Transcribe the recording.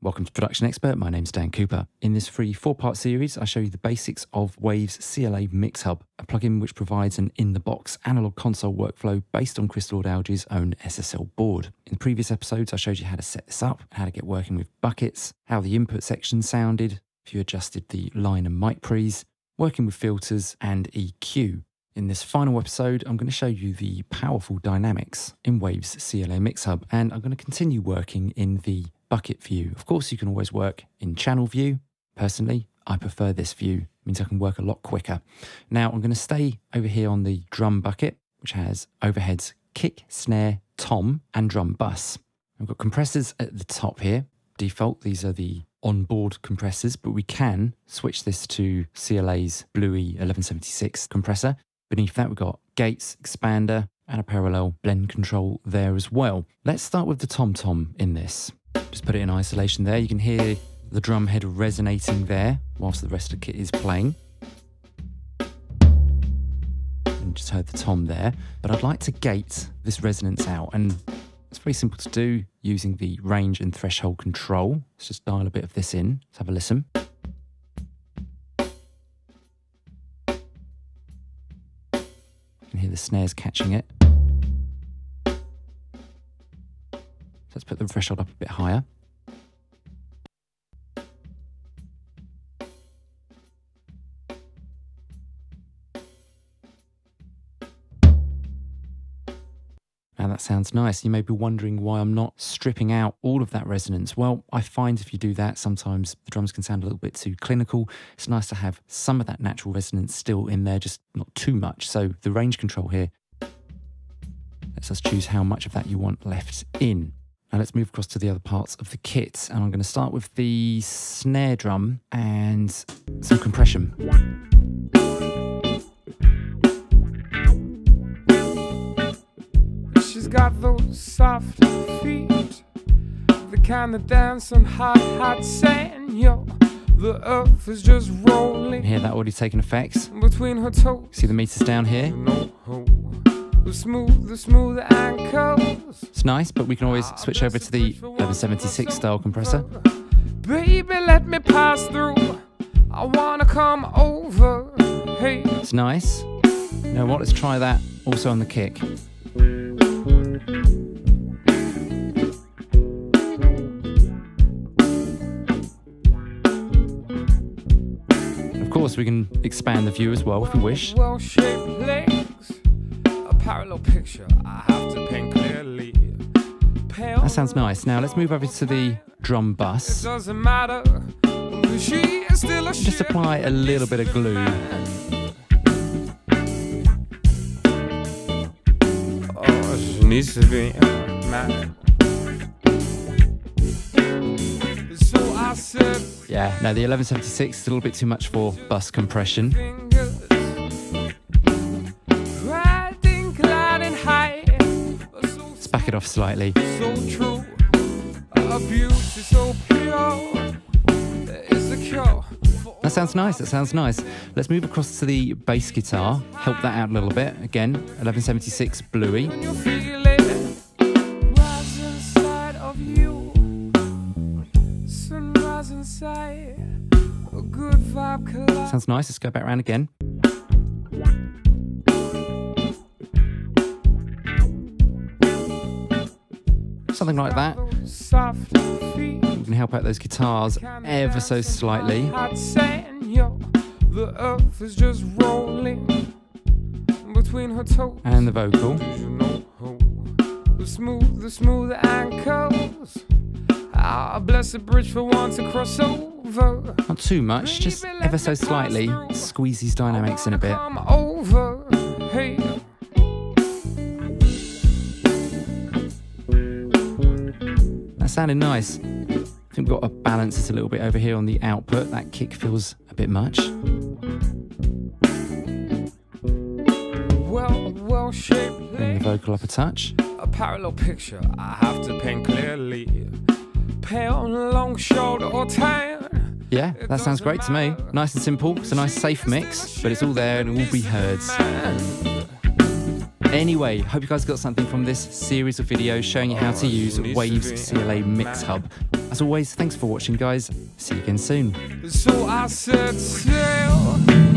Welcome to Production Expert. My name's Dan Cooper. In this free four part series, I show you the basics of Waves CLA MixHub, a plugin which provides an in the box analog console workflow based on Chris Lord-Alge's own SSL board. In previous episodes, I showed you how to set this up, how to get working with buckets, how the input section sounded, if you adjusted the line and mic pre's, working with filters and EQ. In this final episode, I'm going to show you the powerful dynamics in Waves CLA MixHub, and I'm going to continue working in the bucket view. Of course, you can always work in channel view. Personally, I prefer this view. It means I can work a lot quicker. Now, I'm going to stay over here on the drum bucket, which has overheads kick, snare, tom, and drum bus. I've got compressors at the top here. Default, these are the onboard compressors, but we can switch this to CLA's Bluey 1176 compressor. Beneath that, we've got gates, expander, and a parallel blend control there as well. Let's start with the tom tom in this. Just put it in isolation there. You can hear the drum head resonating there whilst the rest of the kit is playing. And just heard the tom there. But I'd like to gate this resonance out and it's very simple to do using the range and threshold control. Let's just dial a bit of this in. Let's have a listen. You can hear the snares catching it. Let's put the threshold up a bit higher. Now that sounds nice. You may be wondering why I'm not stripping out all of that resonance. Well, I find if you do that, sometimes the drums can sound a little bit too clinical. It's nice to have some of that natural resonance still in there, just not too much. So the range control here lets us choose how much of that you want left in. Now let's move across to the other parts of the kit. And I'm going to start with the snare drum and some compression. She's got those soft feet, the kind that dance on hot, hot sand, yo. The earth is just rolling. Hear that already taking effects. Between her toes. See the meters down here? No the smooth, the smooth ankles. It's nice, but we can always ah, switch over to the 1176 style compressor. Baby, let me pass through. I wanna come over. Hey. It's nice. You know what? Let's try that also on the kick. Of course, we can expand the view as well if we wish. Well parallel picture I have to paint clearly. Pale that sounds nice. Now let's move over to the drum bus. It doesn't matter. She is still a Just apply a little bit of glue. Oh, needs to be mad. So I said, yeah, now the 1176 is a little bit too much for bus compression. It off slightly. So true, so that sounds nice, that sounds nice. Let's move across to the bass guitar, help that out a little bit. Again, 1176 Bluey. Sounds nice, let's go back around again. Something like that. You can help out those guitars ever so slightly. The earth is just rolling between her toes. And the vocal. The smooth, the smooth ankles. Ah, bless a bridge for one to cross over. Not too much, just ever so slightly. Squeeze these dynamics in a bit. Sounding nice. I think we've got to balance it a little bit over here on the output. That kick feels a bit much. Well, well shaped. Bring the vocal up a touch. A parallel picture I have to paint clearly. Pale, long, short, or tan. Yeah, that sounds great to me. Nice and simple. It's a nice safe mix, but it's all there and it will be heard. Anyway, hope you guys got something from this series of videos showing you how to use Waves CLA MixHub. As always, thanks for watching, guys. See you again soon. So I set sail